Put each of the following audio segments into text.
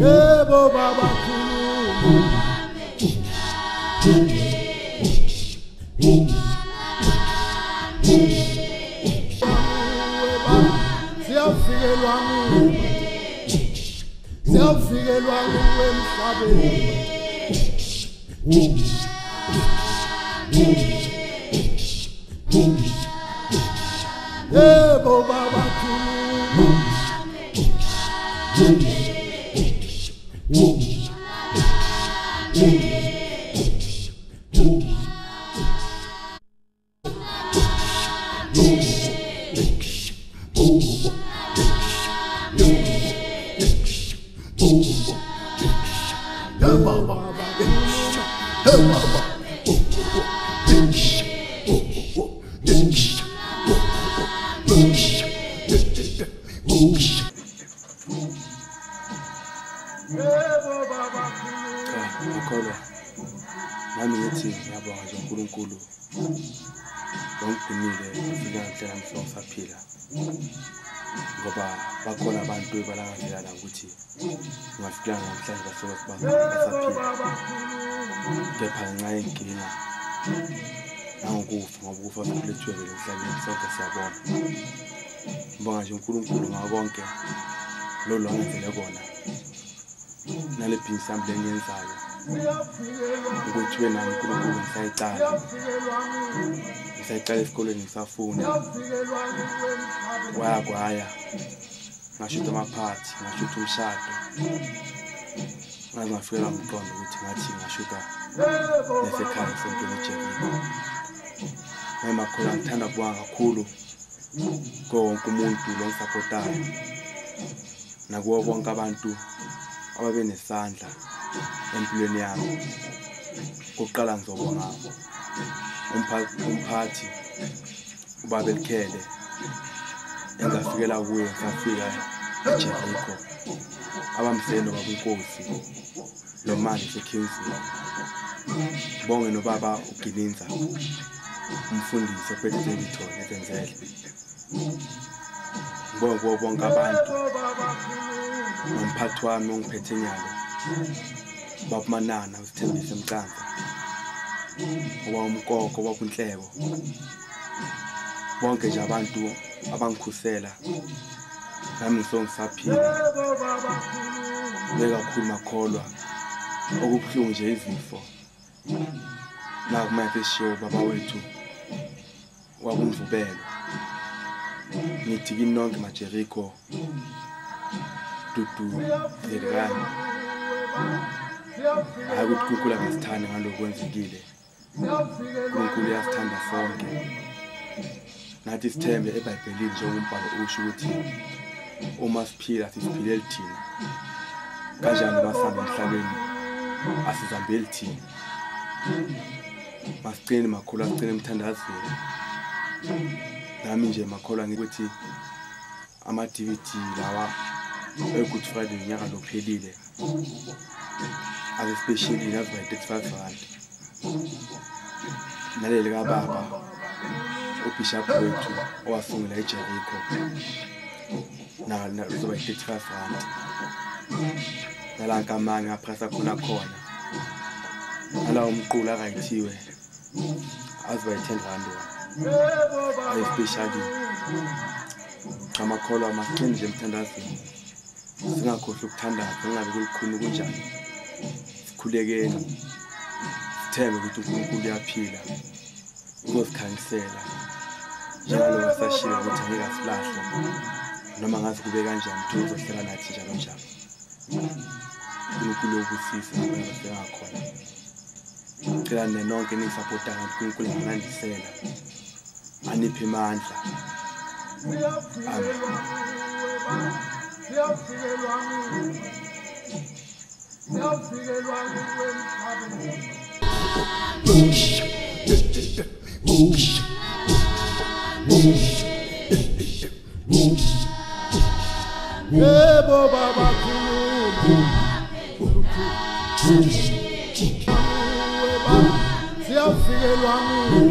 yebo baba ungafikanga namhlanje basuke basaphila. Kepha ngenxa yenkinga nangokufa ngoba ukufa sekulethwele emhlabeni sonke siyabona. Ngibonga nje uNkulunkulu ngako konke lolu angenzele kona. Nale bhizinisi yami lengiyenzayo ukuthi nami uNkulunkulu ngisayicala. Ngisayicala esikoleni ngisafunda. Kwaya kwaya. Ngashutha amaphathi ngashutha umshado. Ngaze ngafikelwa umqondo ukuthi ngathi ngashutha nesekhaya sontweni ejeriko ngimakhola ngithanda kubonga kakhulu kuwo wonke umuntu lo ngisapotayo nakuwo bonke abantu ababe nesandla empilweni yami. Kokuqala ngizobonga umphathi umphathi ubaba elikhele. Engafikela kuye ngafika eJericho abamsendo baba inkosi lo manje seKingsville bonge nobaba uGilinza umfundisi ophethe ngithona ezenzele. Ngibonge bonke abantu nomphathi wami ongiphethe nyalo babumanana usithembise emcanza oba umkoko oba unhleko bonke nje abantu abangikhusela. Nami ngisongisaphila bekakhulu makholwa. Okubuhlungu nje izifo. Nakumele sishiwo baba wethu wakumvubelo ngithi kini nonke majeriko dudu zirikani hayi ukuthi unkulunkulu angasithandi ngalokhu kwenzekile unkulunkulu uyasithanda sonke. Nathi sithembe ebhayibhelini njengombhalo usho ukuthi uma siphila sisiphileli thina. Kanjani uma sihamba emhlabeni? Asizambeli thina. Masicine makhulu asicine emthandazweni. Nami nje makholwa ngikuthi ama-dvd lawa e-good friday unyaka lophelile naziba yi-thirty-five rand. Naleli kababa ubishop wethu owasungula ejerikho uzoba yi-thirty-five rand. Nalankamanye ngaphasa khona khona. Nalawo mqulu akayithiwe aziba yi-ten rand wona. Ayi-specially amakholwa amaqini nje emthandazweni. Singakhohlwa ukuthandaza kungabe kulikhuni kunjani? Sikhulekeni sithembe ukuthi unkulunkulu uyaphila. Uzosikhanyisela. Njengalo wasashilo ukuthi angeke asilahle noma ngaze kube kanjani ukuthi uzohlala nathi njalo njalo unkulunkulu yobusisa sengakhona cela nenonke ningisapotayo unkulunkulu anganandisela aniphe amandla. Amen. siyafikelwa nguwe siyafikelwa nguwe emhlabeni yebo baba khuluma siyafikelwa nguwe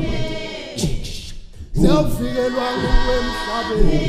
siyafikelwa nguwe emhlabeni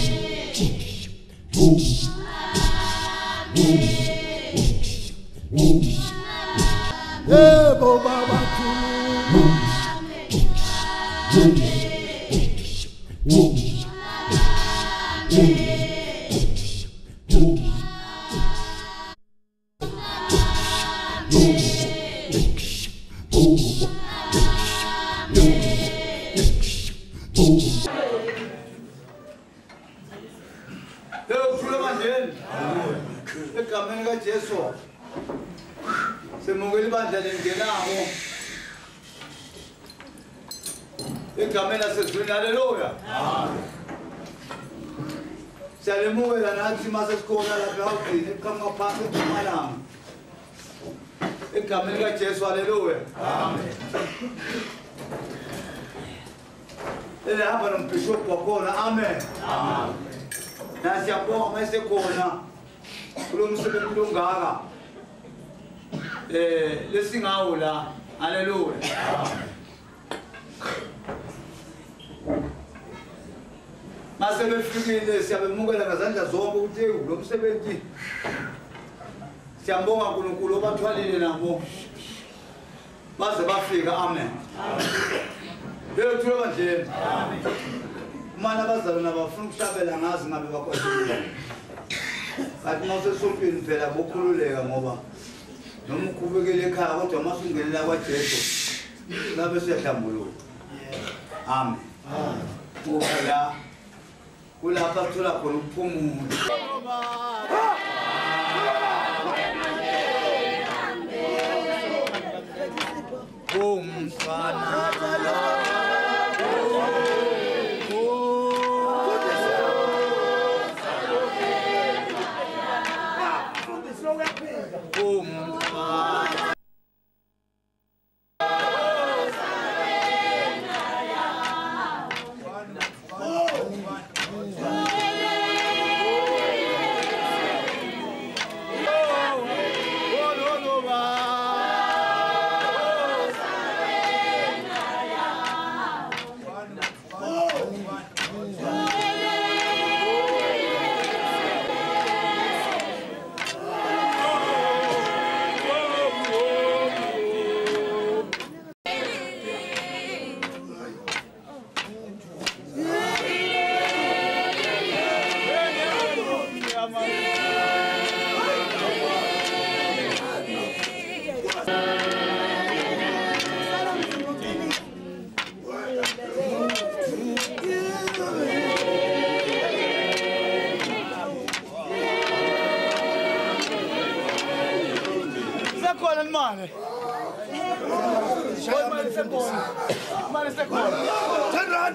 Leo mandeni. Egameni kaJesu. Semukela ibandla lengenawo. Egameni lasezweni haleluya. Amen. Siyalemukela nathi mase sikhona lapha awugcine eqhamuka phansi eMpumalanga. Egameni kaJesu haleluya. Amen. Ele hamba nombishop wakhona amen. na siyabonga uma esekhona kulo msebenzi longaka eh lesingawo la haleluya. Mase befikile siyabemukela ngazandla zonke ukuthi ewu lo msebenzi siyambonga nkulunkulu obathwalile nabo baze bafika amen. Leyo thulo bandleni umana abazalwana bafuna ukuhlabela ngazi ngabe bakwaziwa kanti uma usesompini phela bokhululeka ngoba noma ukhubekele ekhaya kodwa uma sungenela kwajesu ngabe siyahlambuluka amen ngoba la kulapha sithola khona ukuphumula umfana umfana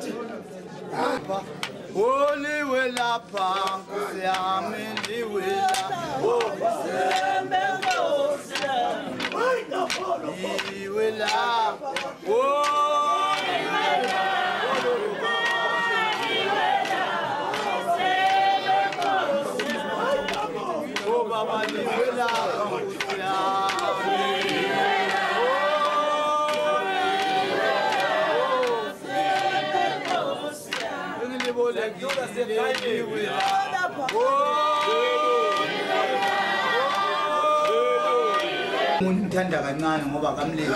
ten rand Oliwe lapha nkosi yami liwe liwe lapha Oh baba liwe lapha nkosi yami umuntu umthanda kancane ngoba kamlezi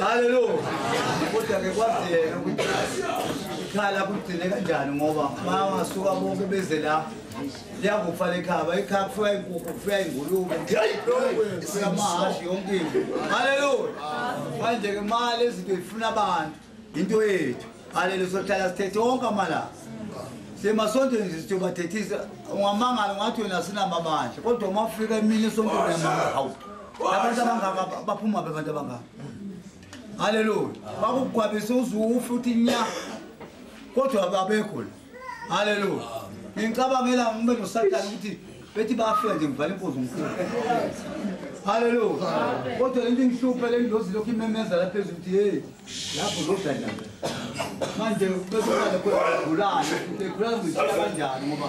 haleluya kodwa-ke kwaziyena ukuthi ikhala kugcine kanjani ngoba bangasuka bonke beze la liyakufa lekhaba ekhaya kufika inkukhu kufika ingulube kufika amahashi yonke into. Haleluya manje-ke mali ezinto zifuna abantu into yethu. Haleluya sohlala sithethe wonke amalanga semasontweni nje sithi ubathethisa ungamangala ungathi wena sinamamandla kodwa uma ufika emini esontweni uyamangala. Hawu. abantu abangaka baphuma phi abantu abangaka haleluya bakugwabisa uzufe uthi nya. Kodwa abekho la haleluya ngicabangela ngibe nosathane ukuthi bethi bafe nje ngivala inkonzo ngifuna haleluya kodwa lento ingihluphe le ndlozi lokhu imemeza laphezulu ukuthi heyi lapho zodlala manje besoqale khona egulane egulane ngithela kanjani ngoba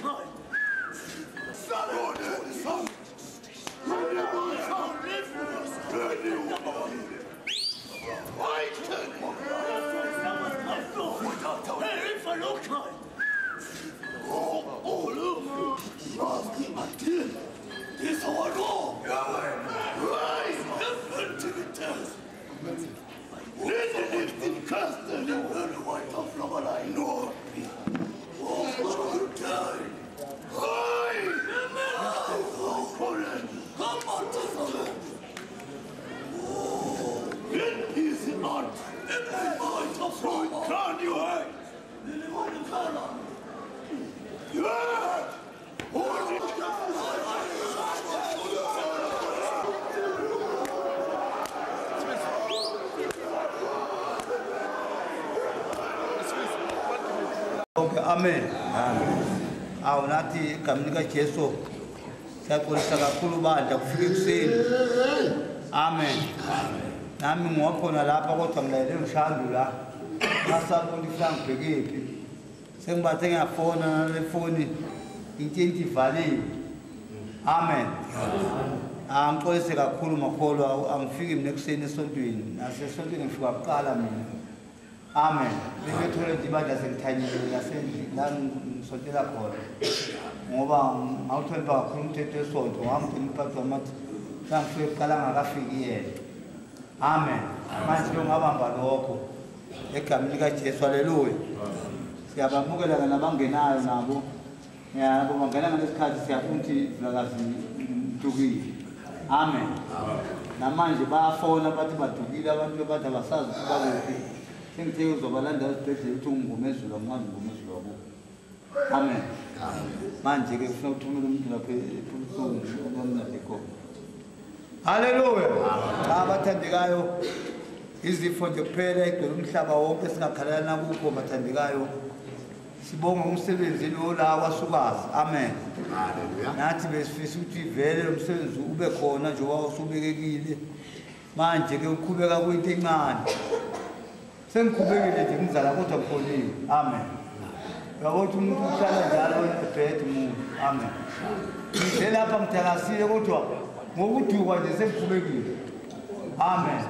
wena konke nathi egameni likajesu siyaxolisa kakhulu bandla kufika ekuseni. Amen. Nami ngiwakhona lapha kodwa ngilayele ngishandu la. Ngasabona ifla ngibhekephi sengibathe ngiyafona nale foni. Intshenti ivaliwe amen. Angixolise kakhulu makholwa angifiki mina ekuseni esontweni. Nasesontweni ngifika kuqala mina. Amen bebethole nje ibandla sengithanyile la ngisontela khona ngoba ngawuthemba kakhulu umthetho wesonto ngangigcina umphathi wamathi sangifike kuqala ngakafiki yena amen manje ngabamba lokho egameni likajesu haleluya siyabamukela nabangenayo nabo yabo bangena ngalesikhathi siyafuna ukuthi vilakazi mdukile amen namanje bayafona bathi badukile abantu bathi abasazi ukuba kuphi sengithe uzobalanda esibhedlela ukuthi ungumezulu amngazi ngumezulu wabo amen. Manje-ke kufuna ukuthumela umuntu lapha epulusonguamnaekho haleluya cha abathandekayo izifo nje kuphela igcwele umhlaba wonke singakhalelana kukho bathandekayo. Sibonga umsebenzi lo la wasukazi. Amen. Nathi besifisa ukuthi vele lo msebenzi ube khona njengoba usubekekile. Manje-ke uqhubeka kuyinto encane. Sengikhubekile nje ngizala kodwa ngipholile amen. Yabothi umuntu uhlala njalo ebhede umuntu. Amen. Ngidle lapha ngithakasile kodwa ngokudukwa nje sengikhubekile amen.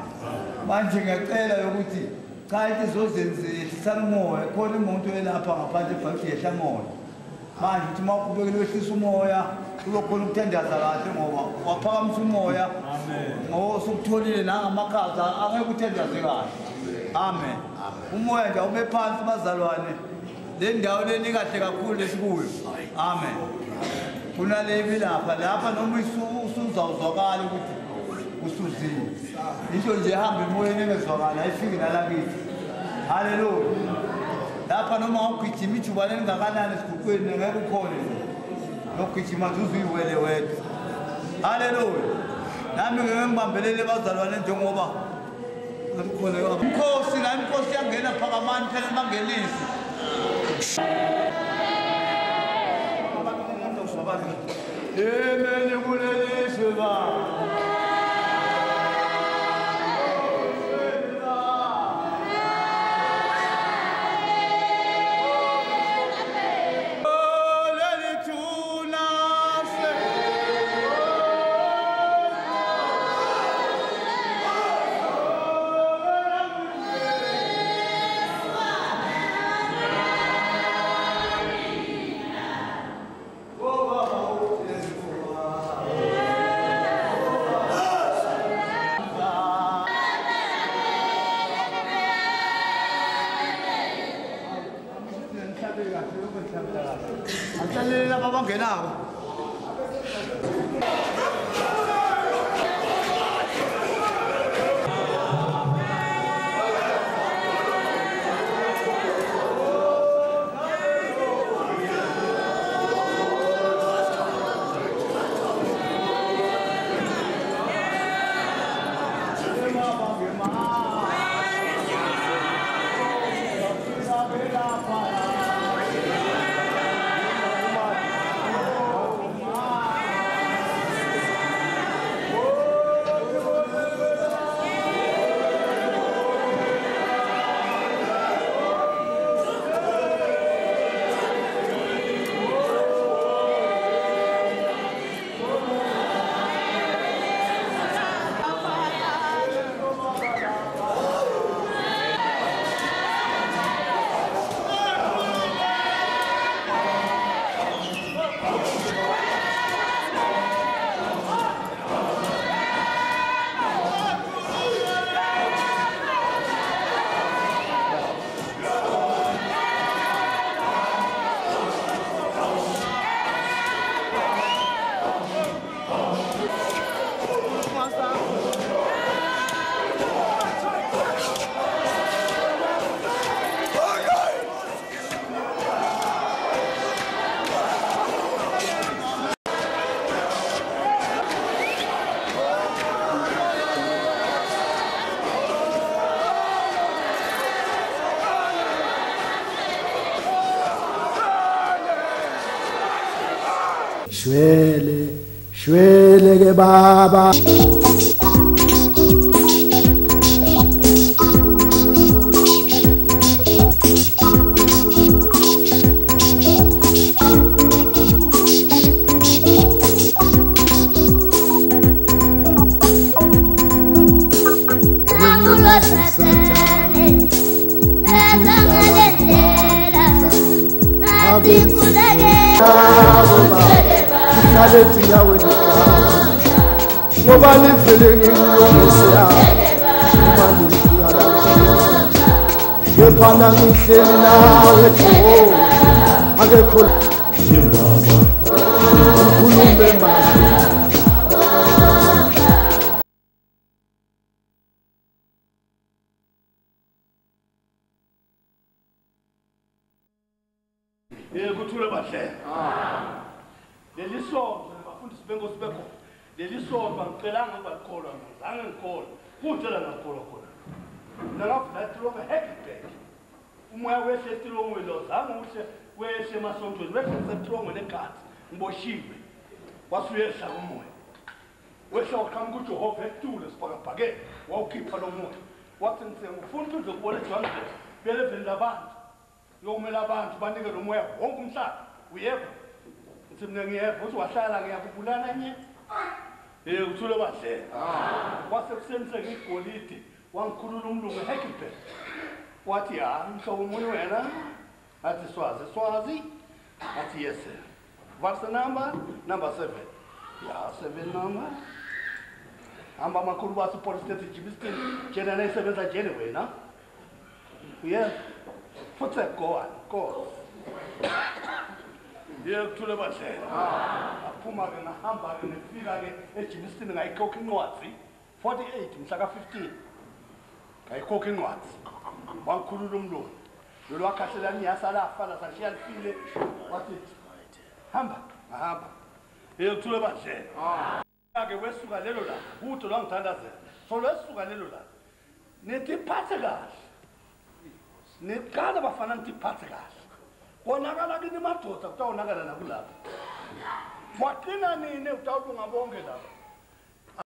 Manje ngiyacela yokuthi cha inhliziyo zenzehlisa umoya. Khona imoto elapha ngaphandle ebhakhi yehla moya manje uthi uma uqhubekile wehlisa umoya kulokhona ukuthandaza kahle ngoba waphakamisa umoya. Ngoba usukutholile nangamakhaza angeke uthandaze kahle. Amen. Umoya nje ume phansi bazalwane le ndawo leni kahle kakhulu lesikuyo. Amen. Kunalebi lapha lapha noma isu- usuzawuzwakala ukuthi usuzile. Isho nje ehamba emoyeni engezwakala ayifiki nalakithi. Haleluya lapha noma ugijima ijuba lelingakanani esiguqweni ngeke ukhone nje. Nokugijima nje uzuyiwele wedwa. Haleluya nami ngeke ngibambelele bazalwane njengoba mkhosi la inkosi yangena phakamani phela bangenisi. Yemeni kulelizwe ba que nada, shwele shwele baba 예파낭이 세나 외치고 아게콜 예마마 굴루메마 예, 구출해 봤어요. 내 리소, 아픈 스펙고 스펙고. Leli sonto angicelanga ukubakholwa ngizange ngikholwa. Kutshela ngakholwa khona. Nangavula tilongo Hackback. Umoya wehle tilongo lo zange uhle wehle emasontweni. Wehle setilongo legazi. Ngiboshiwe. Wasuyehla umoya. Wehla waqhamuka uJehova ekutule sibhakabhake. Wawukhipha lo moya. wathi ngifuna ukuthi uzokubona ejohannesburg beleveni labantu yokumela abantu banike lo moya wonke umhlaba uyeva ngithi mina ngiyeva uthi wahlala ngiyakubulana nye ye uthule badlela ah. kwasekuseni sengigolide wangikhulula umlungu ehekilbek wathi ha mhlobo munye wena? Athi swazi swazi. Athi yes sir. What's the number? Number seven. Ya seven number. Hamba amakhulu bathi police state jimiston jena nayisebenza jene wena. Yes futhi go on go ye kuthule badlela aphuma-ke ngahamba-ke ngifika-ke ejimiston ngayikhokha incwadzi 48 mhla ka-15 ngayikhokha incwadzi wangikhulula umlungu lolu wakhahlelani yasalafana sashiya lifile. Wathi hamba ngahamba. Ye kuthule badlela ke wesuka lelo la kude lwangithandazela so lwesuka lelo la nitiphathe kahle. Niqala bafana nitiphathe kahle konakala kini madoda kutawonakala nakulapha. Waqina nini? Utawulunga bonke lapha